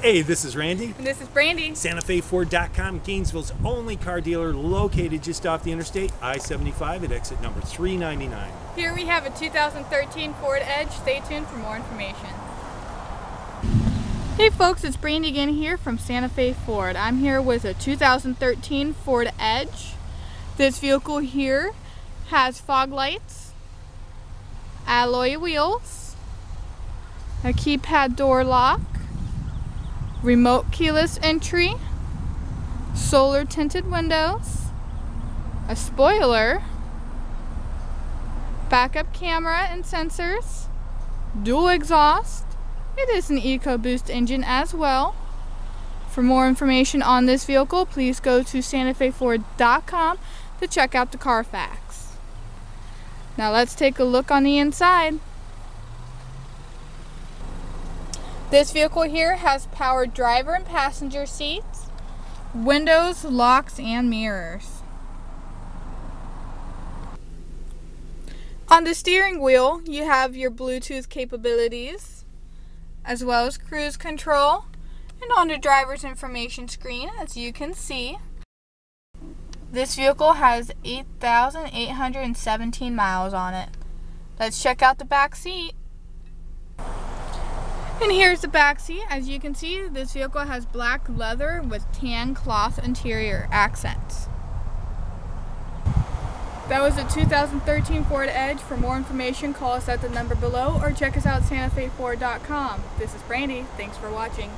Hey, this is Randy. And this is Brandy. SantaFeFord.com, Gainesville's only car dealer located just off the interstate, I-75 at exit number 399. Here we have a 2013 Ford Edge. Stay tuned for more information. Hey folks, it's Brandy again here from Santa Fe Ford. I'm here with a 2013 Ford Edge. This vehicle here has fog lights, alloy wheels, a keypad door lock, remote keyless entry, solar tinted windows, a spoiler, backup camera and sensors, dual exhaust. It is an EcoBoost engine as well. For more information on this vehicle, please go to santafeford.com to check out the Carfax. Now let's take a look on the inside. This vehicle here has powered driver and passenger seats, windows, locks, and mirrors. On the steering wheel, you have your Bluetooth capabilities, as well as cruise control, and on the driver's information screen, as you can see, this vehicle has 8,817 miles on it. Let's check out the back seat. And here's the back seat. As you can see, this vehicle has black leather with tan cloth interior accents. That was a 2013 Ford Edge. For more information, call us at the number below or check us out at santafeford.com. This is Brandy. Thanks for watching.